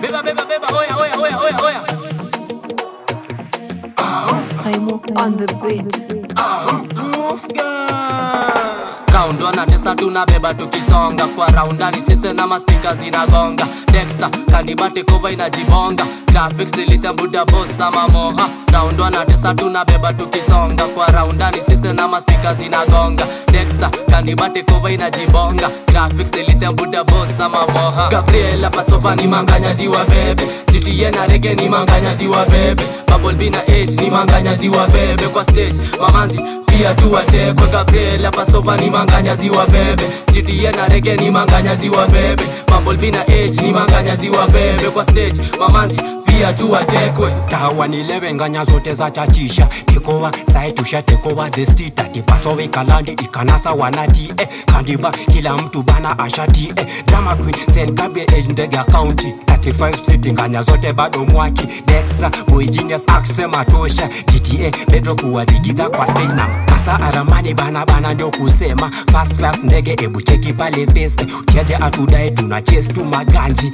beba beba beba oya oya oya oya oya. Simo on the beat. round wanatesa tunabeba tukisonga kwa raundani sise na maspika zinagonga dexta kanibate kova inajibonga graphics ilitambuda boss ama round wanatesa tunabeba tukisonga kwa raundani sise na maspika zinagonga dexter kanibate kova inajibonga graphics ilitambuda boss ama moha. Gabriela pasova ni manganya ziwa bebe gta na rege ni manganya ziwa bebe bubble b na h ni manganya ziwa bebe kwa stage mamanzi pia tuwatekwe gabriela pasova ni manganya ziwa bebe gta na rege ni manganya ziwa bebe bumblebee na h ni manganya ziwa bebe kwa stage mamanzi pia tuwatekwe tawa nilewe nganya zote za chachisha. Tekowa the state tipasowe kalandi ikanasa wanati eh, kandiba kila mtu bana ashati eh, drama queen senkabe ya county. 35 city nganya zote bado mwaki. Dextra boy genius akisema tosha gta bedro kuwadigika kwa stage na kasa aramani bana bana ndio kusema. First class ndege ebu cheki pale pese utiaje atudae tuna chase tu maganji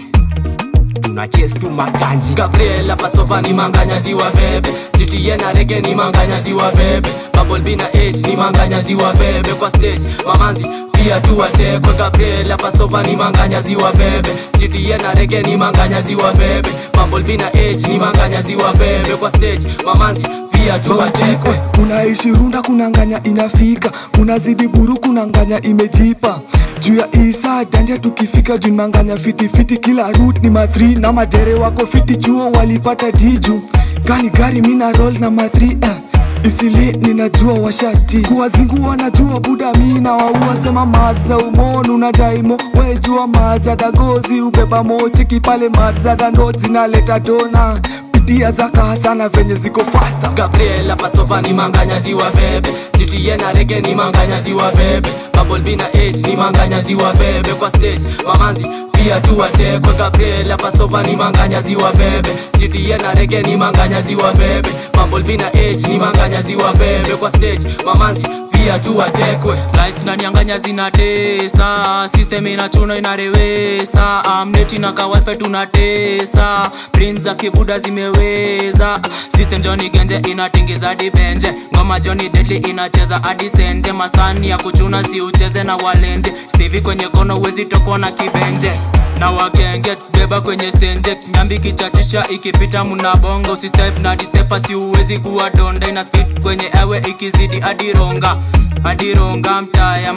tuna chase tu maganji gabriela pasova ni manganyazi wa bebe. Gta na rege ni manganyazi wa bebe. Bumblebee na h ni manganyazi wa bebe. Kwa stage mamanzi pia tuwatekwe gabriela pasova ni manganyazi wa bebe. Gta na rege ni manganyazi wa bebe. Bumblebee na h ni manganyazi wa bebe. Kwa stage mamanzi pia tupatekwe. unaishi runda kunanganya inafika. Unazidi buru kunanganya imejipa. Juu ya isa danja tukifika junanganya fitifiti kila rut ni mathri na madere wako fiti chuo walipata diju gani gari mina roll na mathri eh. isili ninajua washati. Kuwazingu najua buda mina waua. Sema madza umonu na daimo. Wejua madza dagozi ubeba mocheki pale madza dando zinaleta dona pitia za kaha sana venye ziko faster. Gabriela pasova ni manganya ziwa bebe. Gta na rege ni manganya ziwa bebe. Bumblebee na h ni manganya ziwa bebe. Kwa stage mamanzi pia tuwatekwe. Gabriela pasova ni manganya ziwa bebe. Gta na rege ni manganya ziwa bebe. Bumblebee na h ni manganya ziwa bebe. Kwa stage mamanzi pia tuwatekwe lights nanianganya zinatesa. System inachuno inarewesa. Amneti na kawife tunatesa. Prince za kibuda zimeweza system joni genje inatingiza dibenje ngoma joni deli inacheza adisenje masani ya kuchuna si ucheze na walenje. Stivi kwenye kono uwezi tokwa na kibenje. Na wagenge beba kwenye stenje. Nyambi kichachisha ikipita muna bongo. Si step na distepa si uwezi kuwa donda ina speed kwenye ewe ikizidi adironga adironga mtaa ronga mabloga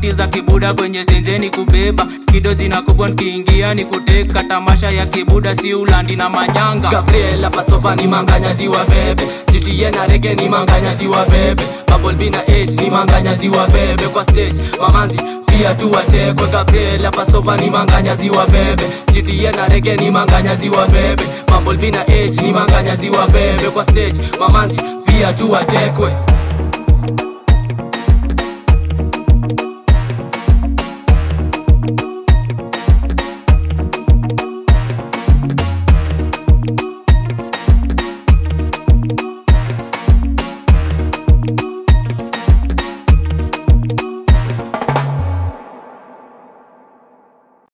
grafiti za kibuda kwenye stenjeni kubeba. Kidoji na kubwa nkiingia ni kuteka. Tamasha ya kibuda si ulandi na manyanga. Gabriela pasova ni manganya ziwa bebe. Gta na rege ni manganya ziwa bebe. Bumblebee na h ni manganya ziwa bebe. Kwa stage mamanzi pia tuwatekwe. Gabriela pasova ni manganya ziwa bebe. Gta na rege ni manganya ziwa bebe. Bumblebee na h ni manganya ziwa bebe. Kwa stage mamanzi pia tuwatekwe